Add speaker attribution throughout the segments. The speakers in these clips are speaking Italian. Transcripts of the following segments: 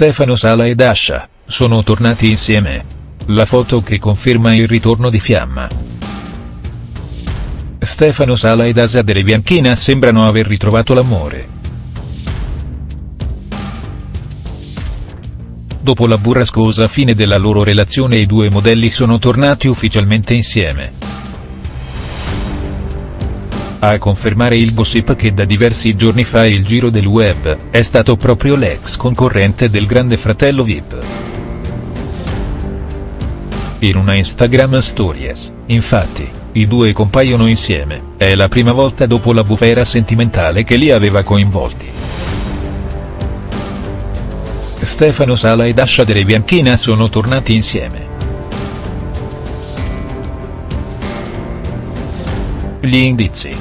Speaker 1: Stefano Sala ed Asha, sono tornati insieme. La foto che conferma il ritorno di Fiamma. Stefano Sala ed Asa Derevianchina sembrano aver ritrovato l'amore. Dopo la burrascosa fine della loro relazione i due modelli sono tornati ufficialmente insieme. A confermare il gossip che da diversi giorni fa il giro del web, è stato proprio l'ex concorrente del grande fratello Vip. In una Instagram Stories, infatti, i due compaiono insieme, è la prima volta dopo la bufera sentimentale che li aveva coinvolti. Stefano Sala ed Ascia Derevianchina sono tornati insieme. Gli indizi.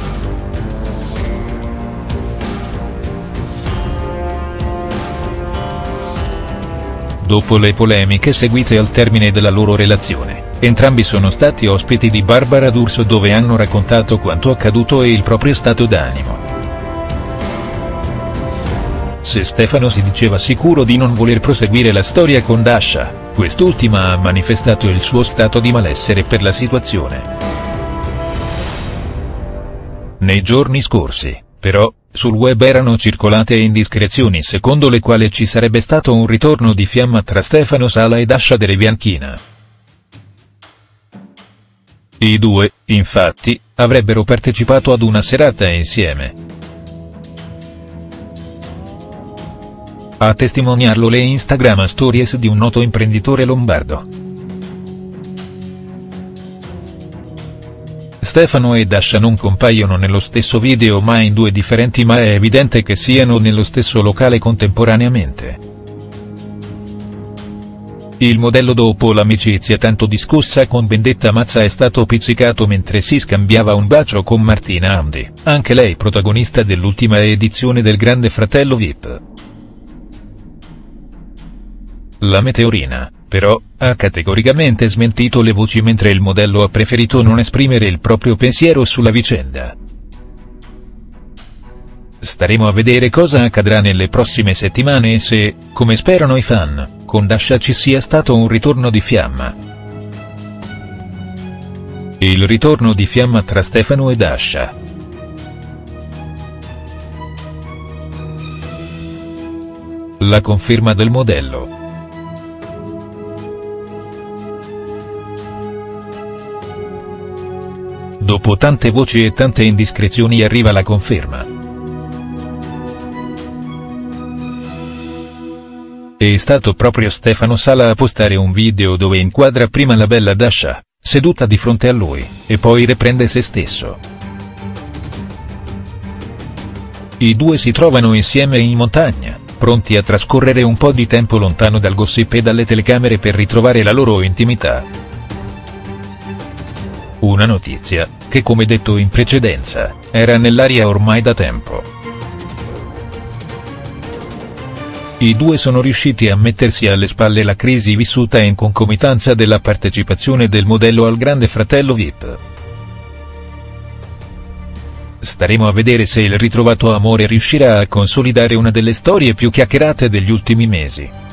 Speaker 1: Dopo le polemiche seguite al termine della loro relazione, entrambi sono stati ospiti di Barbara D'Urso dove hanno raccontato quanto accaduto e il proprio stato d'animo. Se Stefano si diceva sicuro di non voler proseguire la storia con Dasha, quest'ultima ha manifestato il suo stato di malessere per la situazione. Nei giorni scorsi, però, sul web erano circolate indiscrezioni secondo le quali ci sarebbe stato un ritorno di fiamma tra Stefano Sala ed Ascia Derevianchina. I due, infatti, avrebbero partecipato ad una serata insieme. A testimoniarlo le Instagram stories di un noto imprenditore lombardo. Stefano e Dasha non compaiono nello stesso video ma in due differenti ma è evidente che siano nello stesso locale contemporaneamente. Il modello dopo l'amicizia tanto discussa con Vendetta Mazza è stato pizzicato mentre si scambiava un bacio con Martina Amdi, anche lei protagonista dell'ultima edizione del Grande Fratello Vip. La Meteorina, però, ha categoricamente smentito le voci mentre il modello ha preferito non esprimere il proprio pensiero sulla vicenda. Staremo a vedere cosa accadrà nelle prossime settimane e se, come sperano i fan, con Dasha ci sia stato un ritorno di fiamma. Il ritorno di fiamma tra Stefano e Dasha. La conferma del modello. Dopo tante voci e tante indiscrezioni arriva la conferma. È stato proprio Stefano Sala a postare un video dove inquadra prima la bella Dasha, seduta di fronte a lui, e poi riprende se stesso. I due si trovano insieme in montagna, pronti a trascorrere un po' di tempo lontano dal gossip e dalle telecamere per ritrovare la loro intimità. Una notizia, che come detto in precedenza, era nell'aria ormai da tempo. I due sono riusciti a mettersi alle spalle la crisi vissuta in concomitanza della partecipazione del modello al Grande Fratello Vip. Staremo a vedere se il ritrovato amore riuscirà a consolidare una delle storie più chiacchierate degli ultimi mesi.